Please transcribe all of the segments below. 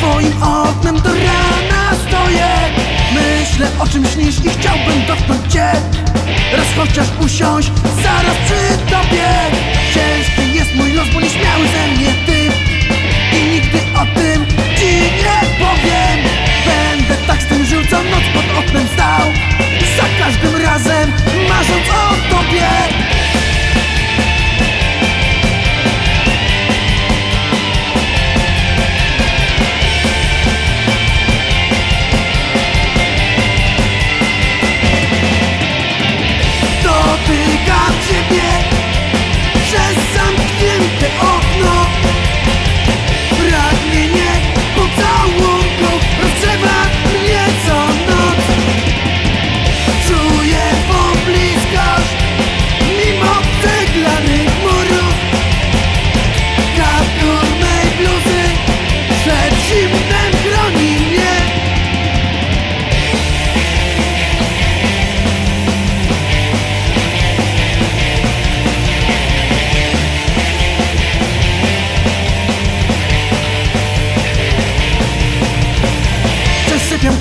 twoim oknem do rana stoję. Myślę o czymś niż i chciałbym dotknąć cię. Raz chociaż usiąść zaraz przy tobie. Ciężki jest mój los, bo nieśmiały ze mnie ty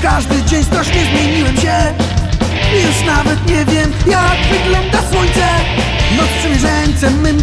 Każdy dzień strasznie zmieniłem się. Już nawet nie wiem jak wygląda słońce. Noc przymierzeńcem, my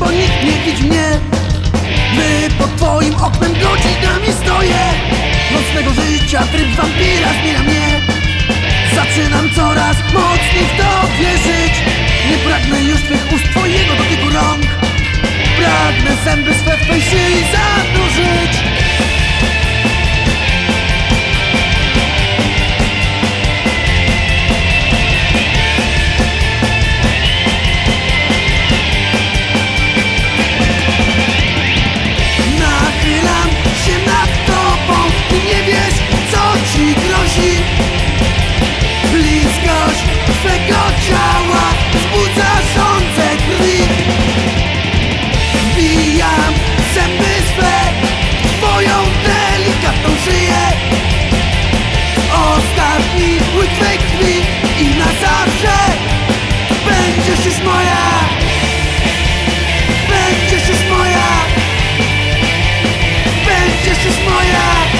Vengeance is my act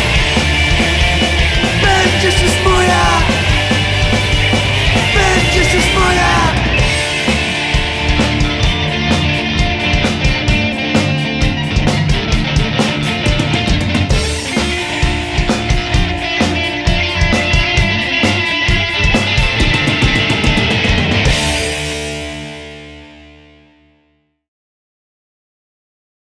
Vengeance is my